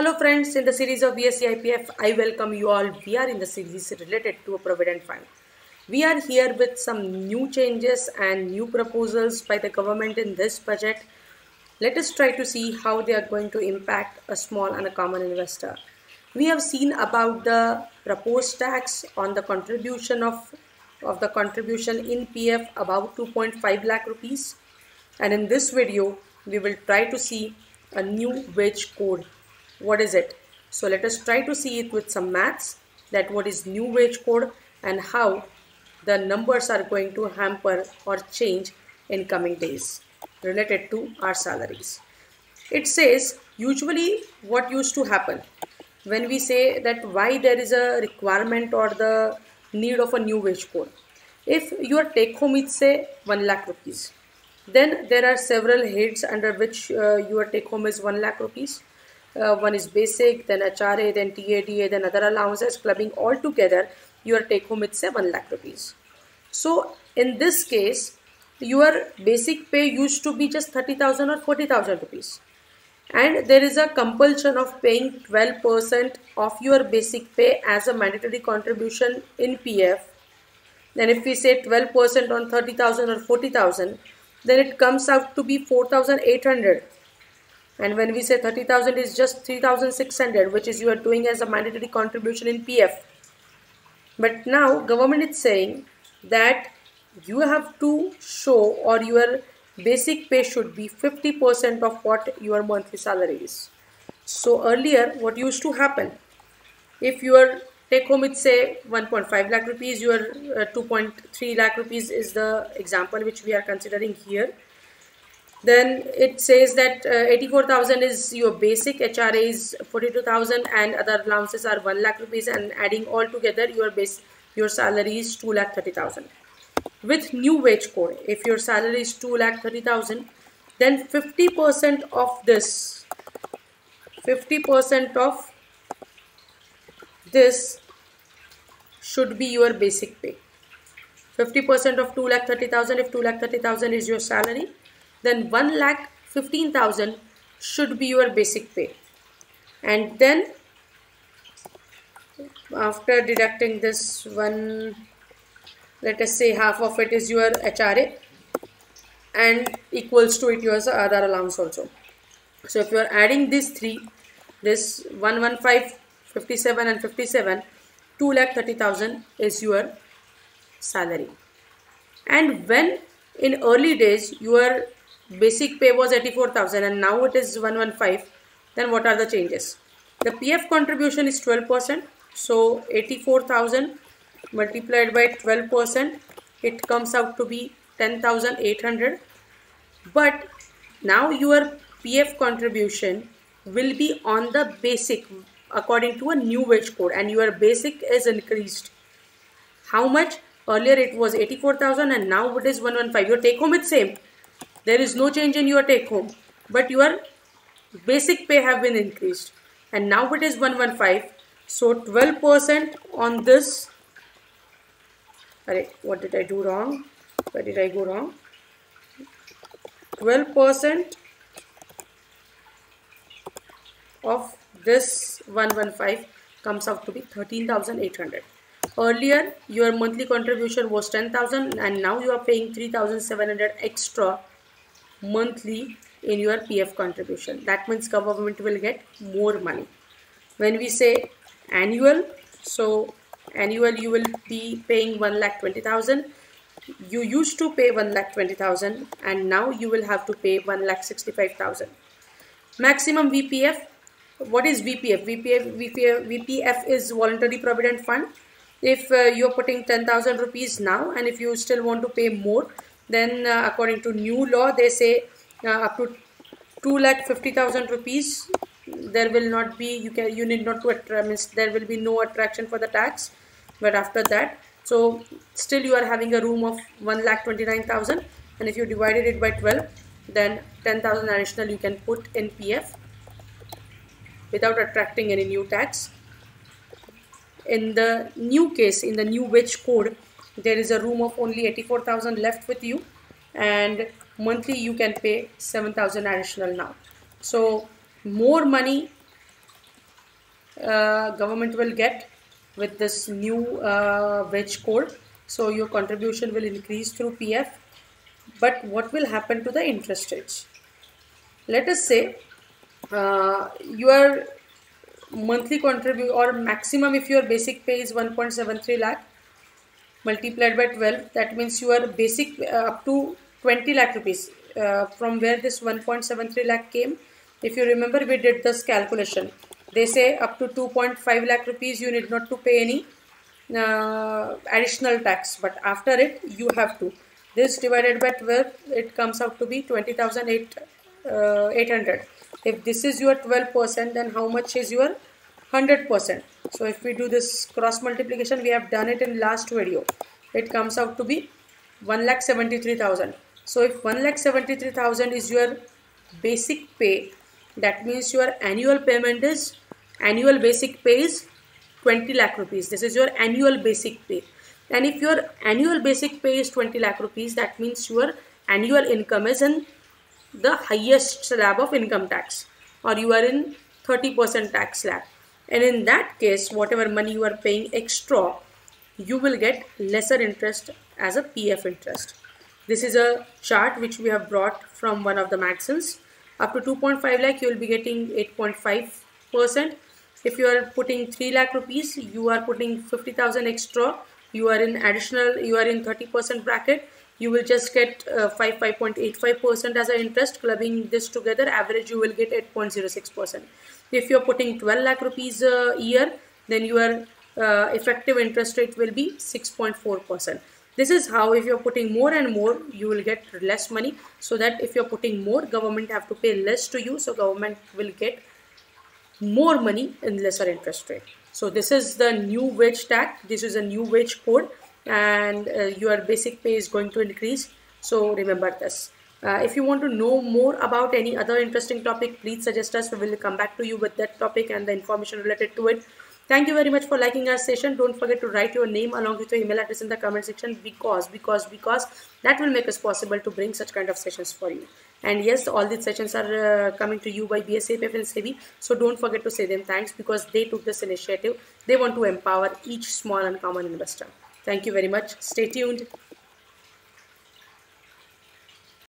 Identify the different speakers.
Speaker 1: Hello friends, in the series of BSE IPF, I welcome you all. We are in the series related to a provident fund. We are here with some new changes and new proposals by the government in this budget. Let us try to see how they are going to impact a small and a common investor. We have seen about the proposed tax on the contribution of, of the contribution in PF about 2.5 lakh rupees. And in this video, we will try to see a new wage code what is it? So let us try to see it with some maths that what is new wage code and how the numbers are going to hamper or change in coming days related to our salaries. It says usually what used to happen when we say that why there is a requirement or the need of a new wage code. If your take home is say 1 lakh rupees then there are several heads under which uh, your take home is 1 lakh rupees uh, one is basic, then HRA, then TADA, then other allowances, clubbing all together, your take home is 7 lakh rupees. So in this case, your basic pay used to be just 30,000 or 40,000 rupees. And there is a compulsion of paying 12% of your basic pay as a mandatory contribution in PF. Then if we say 12% on 30,000 or 40,000, then it comes out to be 4,800 and when we say 30,000 is just 3,600 which is you are doing as a mandatory contribution in PF but now government is saying that you have to show or your basic pay should be 50% of what your monthly salary is. So earlier what used to happen if your take home is say 1.5 lakh rupees your uh, 2.3 lakh rupees is the example which we are considering here then it says that uh, 84,000 is your basic, HRA is 42,000 and other allowances are 1 lakh rupees and adding all together your base your salary is 2 lakh 30,000. With new wage code, if your salary is 2 lakh 30,000 then 50% of this 50% of this should be your basic pay. 50% of 2 lakh 30,000 if 2 lakh 30,000 is your salary then 1 lakh 15,000 should be your basic pay. And then after deducting this one let us say half of it is your HRA and equals to it your other allowance also. So if you are adding these three this 115 57 and 57 2 lakh 30,000 is your salary. And when in early days your basic pay was 84,000 and now it is 115 then what are the changes? The PF contribution is 12% so 84,000 multiplied by 12% it comes out to be 10,800 but now your PF contribution will be on the basic according to a new wage code and your basic is increased. How much? Earlier it was 84,000 and now it is 115 your take home is same there is no change in your take home but your basic pay have been increased. And now it is 115 so 12% on this. Alright, what did I do wrong? Where did I go wrong? 12% of this 115 comes out to be 13,800 earlier your monthly contribution was 10,000 and now you are paying 3,700 extra monthly in your PF contribution. That means government will get more money. When we say annual, so annual you will be paying 1 lakh 20,000. You used to pay 1 lakh 20,000 and now you will have to pay 1 lakh 65,000. Maximum VPF. What is VPF? VPF, VPF, VPF is voluntary provident fund. If uh, you're putting 10,000 rupees now and if you still want to pay more, then uh, according to new law they say uh, up to 2 lakh 50,000 rupees there will not be you can you need not to attract means there will be no attraction for the tax. But after that so still you are having a room of 1 lakh 29,000 and if you divided it by 12 then 10,000 additional you can put in PF without attracting any new tax. In the new case in the new wage code there is a room of only 84,000 left with you and monthly you can pay 7,000 additional now so more money uh, government will get with this new uh, wage code. So your contribution will increase through PF. But what will happen to the interest rates? Let us say uh, your monthly contribute or maximum if your basic pay is 1.73 lakh multiplied by 12 that means your basic uh, up to 20 lakh rupees. Uh, from where this 1.73 lakh came if you remember we did this calculation. They say up to 2.5 lakh rupees you need not to pay any uh, additional tax but after it you have to. This divided by 12 it comes out to be 20,800 uh, if this is your 12% then how much is your 100% so if we do this cross multiplication we have done it in last video. It comes out to be 1,73,000 so if 1,73,000 is your basic pay that means your annual payment is annual basic pay is 20 lakh rupees. This is your annual basic pay. And if your annual basic pay is 20 lakh rupees that means your annual income is in the highest slab of income tax or you are in 30% tax slab and in that case whatever money you are paying extra you will get lesser interest as a PF interest. This is a chart which we have brought from one of the maxims. Up to 2.5 lakh you will be getting 8.5 percent. If you are putting 3 lakh rupees you are putting 50,000 extra you are in additional you are in 30 percent bracket you will just get uh, 5 5.85% as an interest. Clubbing this together average you will get 8.06% if you're putting 12 lakh rupees a year then your uh, effective interest rate will be 6.4% this is how if you're putting more and more you will get less money so that if you're putting more government have to pay less to you so government will get more money in lesser interest rate. So this is the new wage tag this is a new wage code and uh, your basic pay is going to increase. So remember this. Uh, if you want to know more about any other interesting topic please suggest us. We will come back to you with that topic and the information related to it. Thank you very much for liking our session. Don't forget to write your name along with your email address in the comment section because because because that will make us possible to bring such kind of sessions for you. And yes all these sessions are uh, coming to you by BSE IPF and SEBI so don't forget to say them thanks because they took this initiative. They want to empower each small and common investor Thank you very much. Stay tuned.